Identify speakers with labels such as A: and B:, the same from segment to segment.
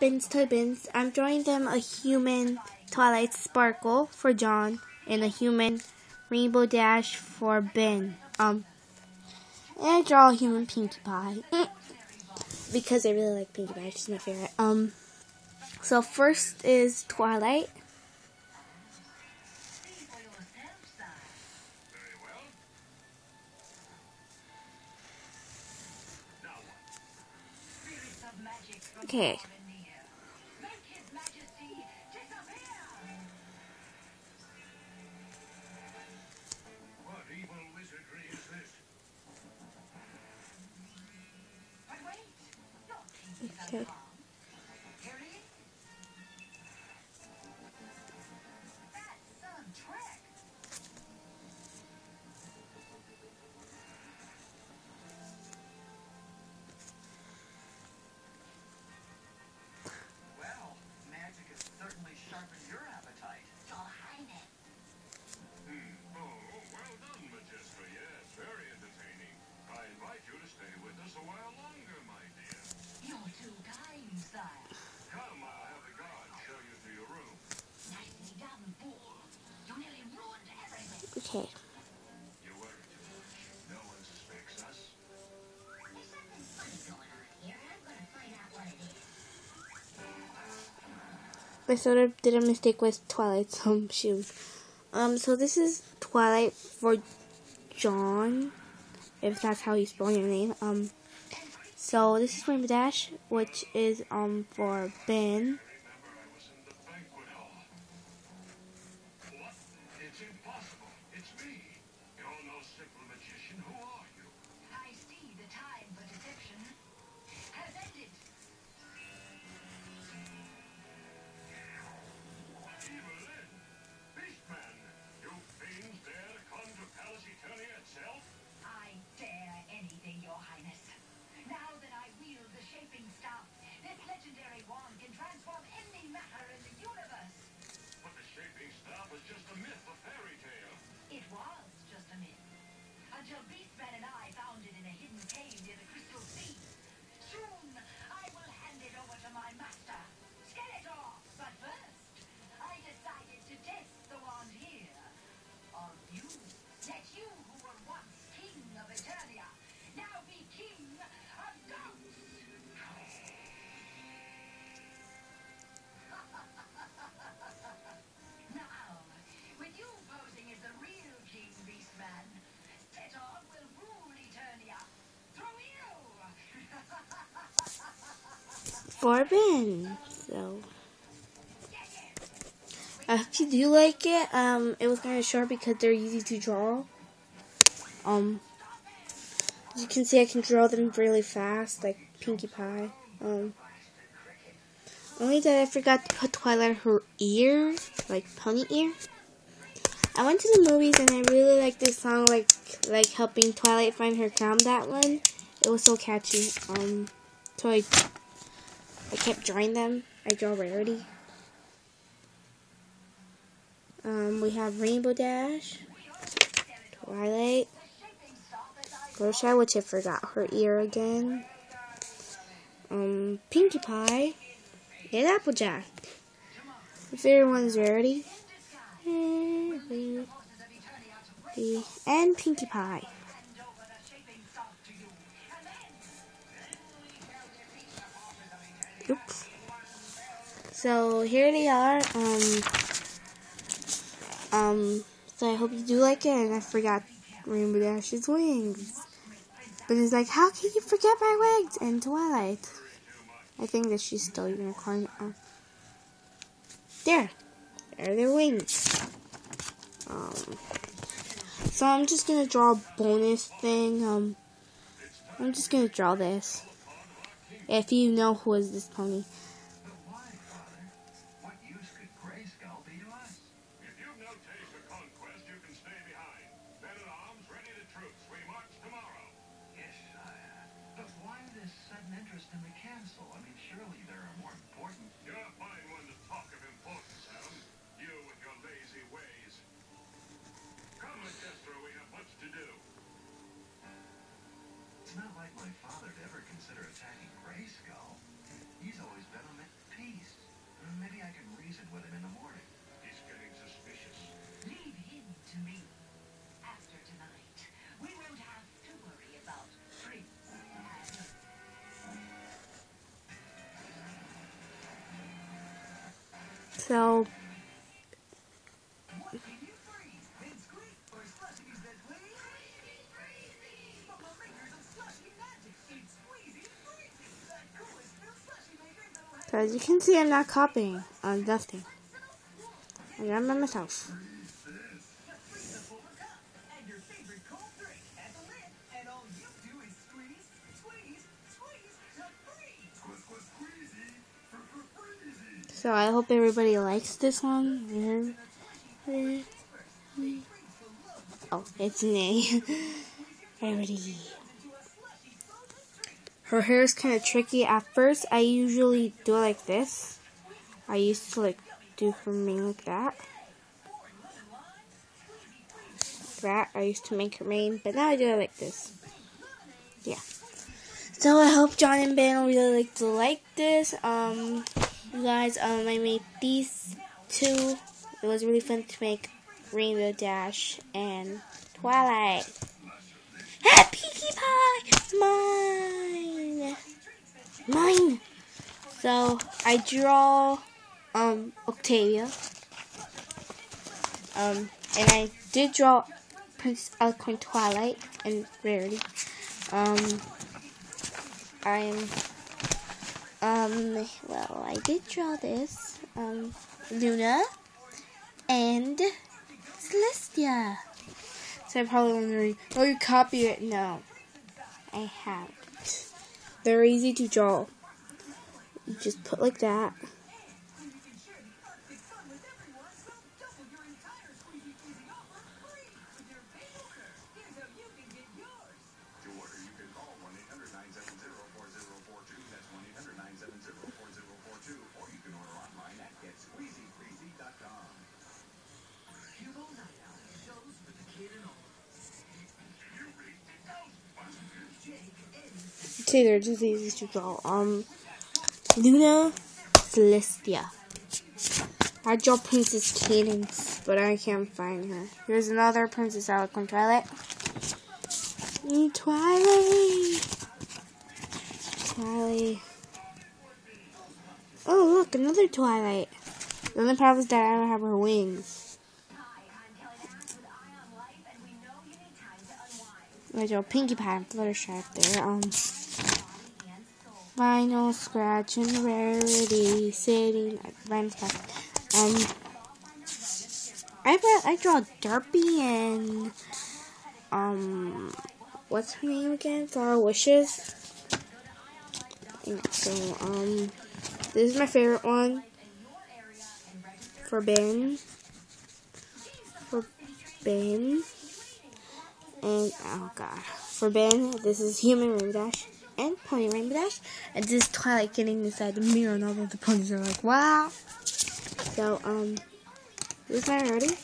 A: Bins Toy Bins. I'm drawing them a human Twilight Sparkle for John and a human Rainbow Dash for Ben. Um, and I draw a human Pinkie Pie because I really like Pinkie Pie. She's my favorite. Um, so first is Twilight. Okay. Okay.
B: Is.
A: I sort of did a mistake with Twilight's um shoes. Um, so this is Twilight for John, if that's how you spell your name. Um, so this is Rainbow Dash, which is um for Ben.
B: Until Beastman
A: for Ben. So, uh, if you do like it, um, it was kind of short because they're easy to draw. Um, you can see, I can draw them really fast, like Pinkie Pie. Um, only that I forgot to put Twilight her ear, like pony ear. I went to the movies and I really liked this song, like like helping Twilight find her crown. That one, it was so catchy. Um, so I I kept drawing them. I draw rarity. Um, we have Rainbow Dash, Twilight, Rosha, which I forgot her ear again. Um, Pinkie Pie, and Applejack. Favorite one's Rarity. And Pinkie Pie. Oops. So here they are. Um, um, so I hope you do like it. And I forgot Rainbow Dash's wings. But it's like, how can you forget my wings? And Twilight. I think that she's still unicorn. Uh, there. There are their wings. Um, so I'm just gonna draw a bonus thing. Um, I'm just gonna draw this. If you know who is this pony. So as you can see, I'm not copying on nothing. I am by myself. So I hope everybody likes this one. Oh, it's me. Everybody. Her hair is kind of tricky. At first, I usually do it like this. I used to like do her mane like that. That I used to make her mane, but now I do it like this. Yeah. So I hope John and Ben really like to like this. Um, you guys, um, I made these two. It was really fun to make Rainbow Dash and Twilight. Happy Pie! Mine! Mine! So, I draw, um, Octavia. Um, and I did draw Prince Alicorn Twilight and Rarity. Um, I'm um, well, I did draw this. Um, Luna and Celestia. So I'm probably wondering, oh, you copy it? No, I haven't. They're easy to draw. You just put like that.
C: Eddie,
A: See, they're just easy to draw. Um, Luna, Celestia. I draw Princess Cadance, but I can't find her. Here's another Princess Alicorn Twilight. Twilight. Twilight. Oh, look, another Twilight. The only problem is that I don't have her wings. I draw Pinkie Pie and Fluttershy up there. Um. Vinyl, scratch, and rarity, sitting at Vinyl scratch. Um, I I draw Derpy and um, what's her name again? Flora Wishes. So um, this is my favorite one for Ben. For Ben. And oh god, for Ben, this is Human Rainbow Dash and Pony Rainbow Dash, and this is Twilight getting inside the mirror, and all of the ponies are like, wow. So um, this is my rarity,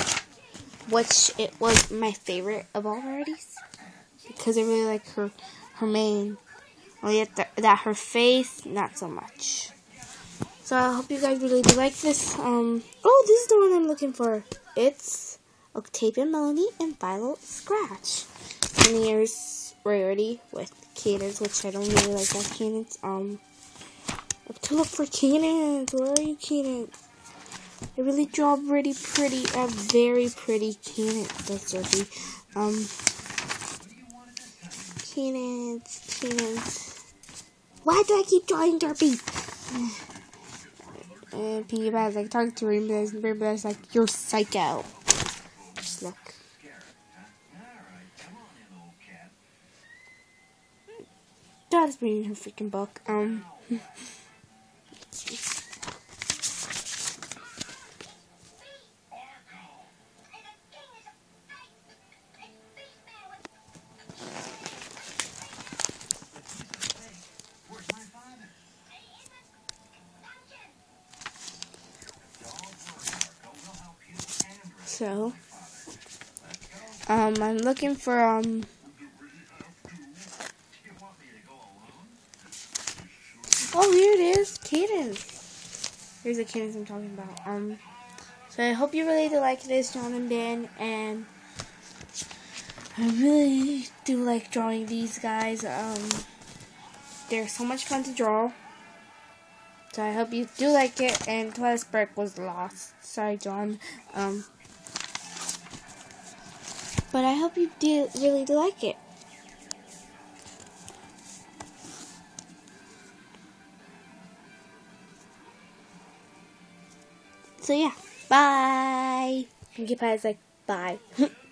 A: which it was my favorite of all rarities because I really like her her mane. Only that, the, that her face, not so much. So I hope you guys really do like this. Um, oh, this is the one I'm looking for. It's Octavia Melody and Vinyl Scratch. And here's Rarity with Cadance, which I don't really like that Cadance. Um, I have to look for Cadance. Where are you, Cadance? I really draw pretty, pretty, a very pretty Cadance. That's Sophie. Um, Cadance, Cadance. Why do I keep drawing Derpy? And Pinkie Pie's like talking to Rainbow and Rainbow Dash like, you're psycho. Just look. Dad's reading her freaking book. Um, so, um, I'm looking for, um,
C: Do you want me to go alone?
A: Oh, here it is, Cadance. Here's the Cadance I'm talking about. Um, so I hope you really do like this, John and Ben, and I really do like drawing these guys. Um, they're so much fun to draw. So I hope you do like it. And Twilight Spark was lost. Sorry, John. Um, but I hope you do really do like it. So yeah, bye. Pinkie Pie is like bye.